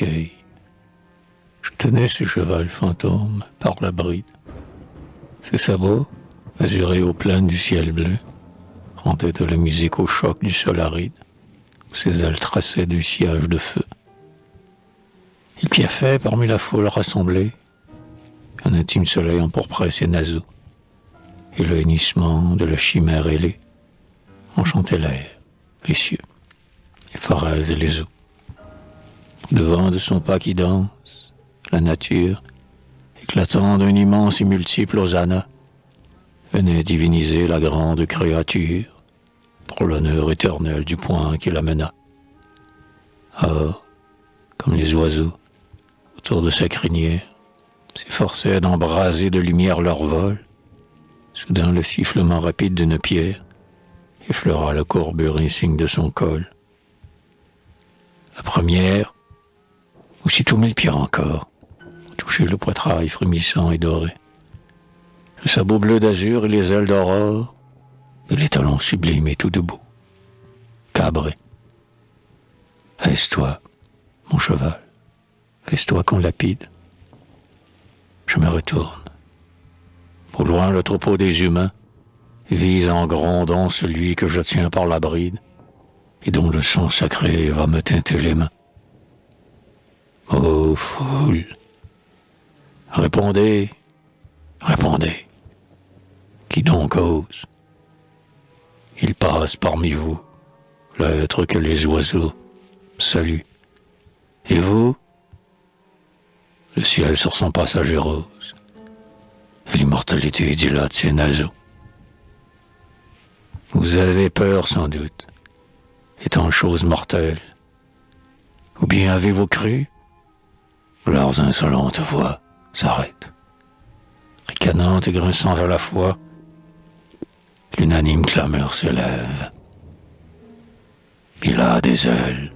Je tenais ce cheval fantôme par la bride. Ses sabots, azurés aux plaines du ciel bleu, rendaient de la musique au choc du sol aride, où ses ailes traçaient du sillage de feu. Il piaffait parmi la foule rassemblée, un intime soleil empourprait ses naseaux, et le hennissement de la chimère ailée enchantait l'air, les cieux, les forêts et les eaux. Devant de son pas qui danse, la nature, éclatant d'un immense et multiple hosanna, venait diviniser la grande créature pour l'honneur éternel du point qui l'amena. Ah, comme les oiseaux, autour de sa crinière, s'efforçaient d'embraser de lumière leur vol. Soudain, le sifflement rapide d'une pierre effleura la courbure insigne de son col. La première, aussitôt mille pierres encore, touchait le poitrail frémissant et doré. Le sabot bleu d'azur et les ailes d'aurore, et les talons sublimes et tout debout. Cabré. Est-ce toi, mon cheval? Est-ce toi qu'on lapide? Je me retourne. Au loin, le troupeau des humains vise en grondant celui que je tiens par la bride et dont le sang sacré va me teinter les mains. Ô foule, répondez, répondez. Qui donc ose? Il passe parmi vous, l'être que les oiseaux saluent. Et vous? Le ciel sur son passage rose, et l'immortalité dilate ses naseaux. Vous avez peur sans doute, étant chose mortelle. Ou bien avez-vous cru Leurs insolentes voix s'arrêtent, ricanantes et grinçantes à la fois. L'unanime clameur s'élève. Il a des ailes,